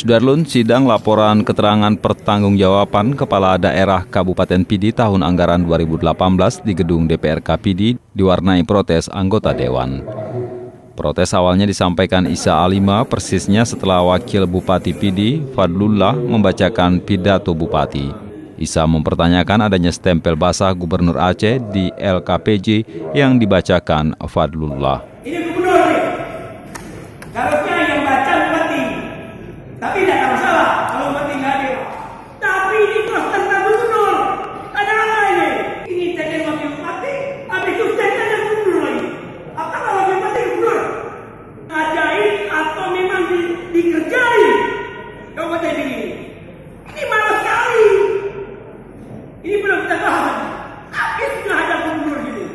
Sudarlun sidang laporan keterangan pertanggungjawaban Kepala Daerah Kabupaten Pidi tahun anggaran 2018 di gedung DPR KPD diwarnai protes anggota Dewan. Protes awalnya disampaikan Isa Alima persisnya setelah Wakil Bupati Pidi, Fadlullah, membacakan pidato Bupati. Isa mempertanyakan adanya stempel basah Gubernur Aceh di LKPJ yang dibacakan Fadlullah. Ini gubernur. Harusnya yang baca bupati. Tapi tidak masalah kalau bupati nggak ada. Tapi ini poster Pak gubernur. Ada apa ini? Ini tadi wakil bupati. Habis itu tadi ada gubernur lagi. Apakah wakil bupati gubernur? Ajaib atau memang di, dikerjain? Kabupaten ini. Ini malas sekali. Ini belum kita bahas. Tapi sudah ada gubernur gini.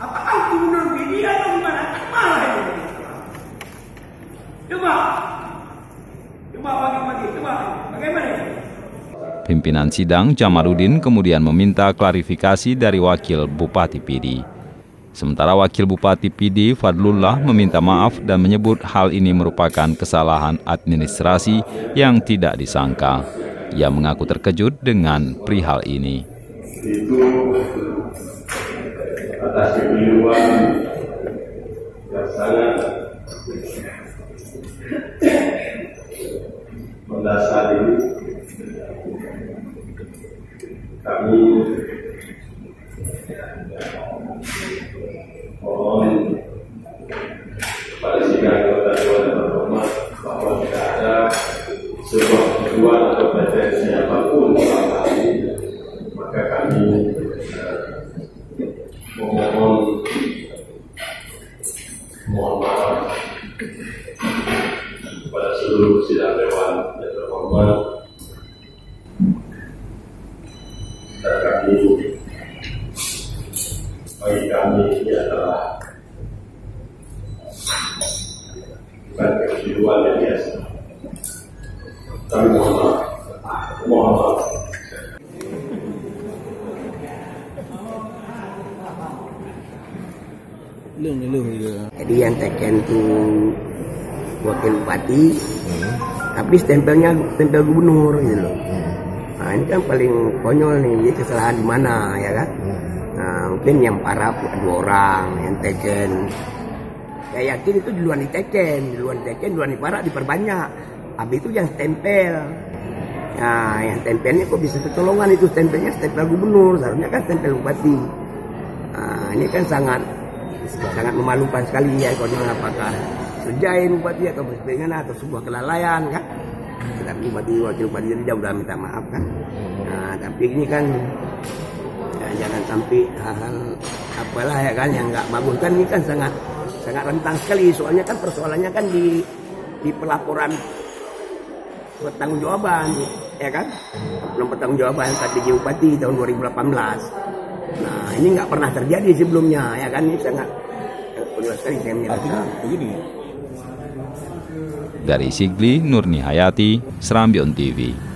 Apakah ini atau gimana? Kan marah ini. Coba. Coba bagi-bagi. Coba. Bagaimana? Pimpinan sidang Jamarudin kemudian meminta klarifikasi dari Wakil Bupati Pidi. Sementara Wakil Bupati Pidi Fadlullah meminta maaf dan menyebut hal ini merupakan kesalahan administrasi yang tidak disangka. Ia mengaku terkejut dengan perihal ini. itu atas kekeliruan yang sangat mendasar ini kami mohon pada sidang anggota dewan yang terhormat bahwa tidak ada sebuah tujuan atau pretensi apa pun dalam hal ini maka kami mohon maaf kepada seluruh sidang dewan yang terhormat dan kami bagi kami ini adalah bukan kekeliruan yang biasa. Kami mohon Jadi yang teken tuh wakil bupati, hmm. tapi stempelnya stempel gubernur gitu loh. Hmm. Nah ini kan paling konyol nih, jadi kesalahan di mana ya kan? Hmm. Nah mungkin yang parah dua orang, yang teken. Saya yakin itu duluan di teken, duluan di teken, duluan di parah diperbanyak. Habis itu yang stempel. Nah, yang tempelnya kok bisa kecolongan itu stempelnya stempel gubernur, seharusnya kan stempel bupati. Nah, ini kan sangat sangat memalukan sekali ya konyol apakah kerjain bupati atau bagaimana atau sebuah kelalaian kan? Tetapi bupati wakil bupati dia udah minta maaf kan? Nah tapi ini kan ya, jangan sampai hal-hal apalah ya kan yang nggak bagus. Kan ini kan sangat sangat rentang sekali. Soalnya kan persoalannya kan di di pelaporan pertanggungjawaban ya kan? Belum pertanggungjawaban KPJ Bupati tahun 2018 Nah ini nggak pernah terjadi sebelumnya ya kan? Ini sangat sekali saya begini. Dari Sigli Nurni Hayati, Serambion TV.